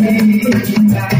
baby, baby, baby.